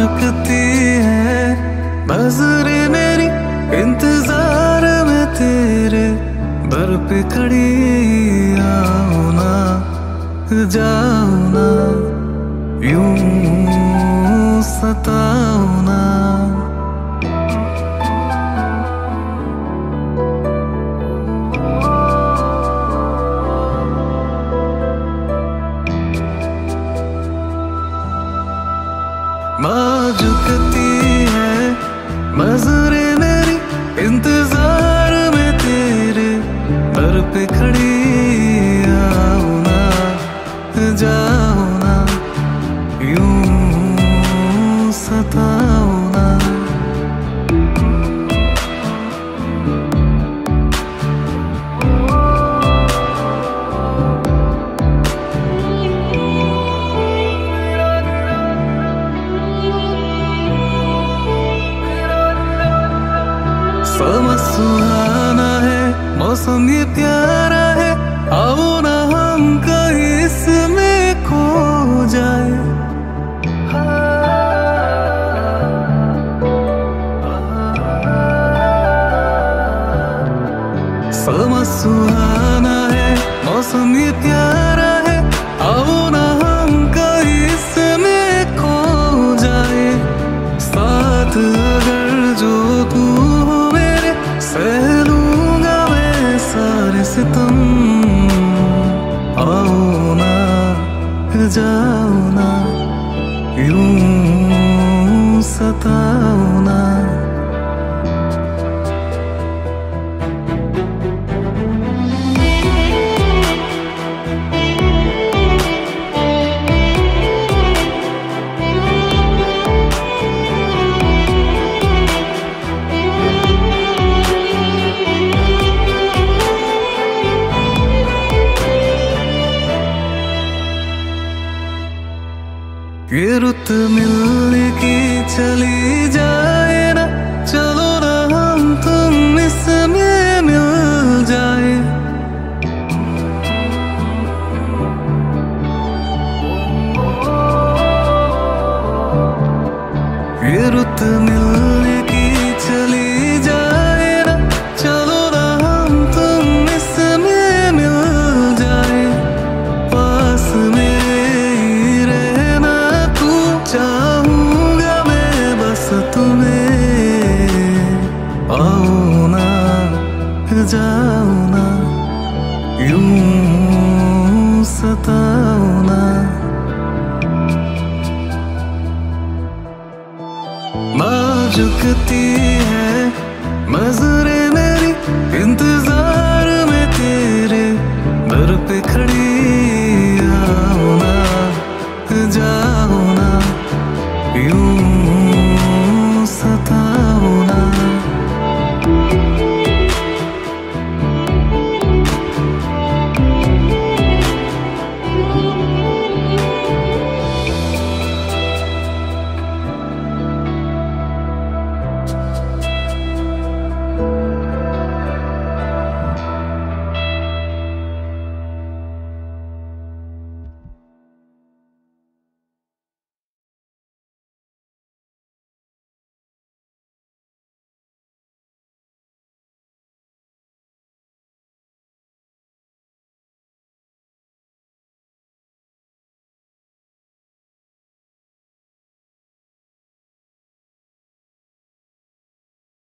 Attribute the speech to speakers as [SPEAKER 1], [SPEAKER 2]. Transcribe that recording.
[SPEAKER 1] झुकती है। नजरे मेरी इंतज़ार में तेरे दर पे खड़ी आओ ना जाओ ना यूँ सताओ ना माँ झुकती है मजरे मेरी, इंतज़ार में तेरे पर पे खड़ी आओ ना जाओ ना, यूँ सुहाना है, मौसम ये प्यारा है, आओ ना हम कहीं इसमें खो जाए। सुहाना है, मौसम ये प्यारा है, आओ ना हम कहीं इसमें खो जाए। साथ अगर जो तू सितम आओ ना जाओ ना यूँ सताओ ना। ये रुत मिलने की चली जाए ना चलो ना हम तुम इसमें मिल जाए ये रुत मिलने यूँ माँ झुकती है नज़र